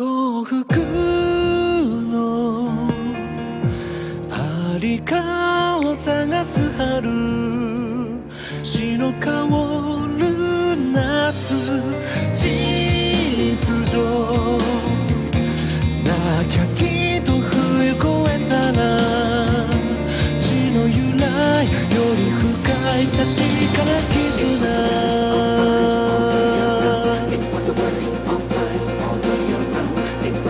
幸福のありかを探す春白香る夏実情なきゃきっと冬越えたら地の由来より深い確かな絆。All the year round. It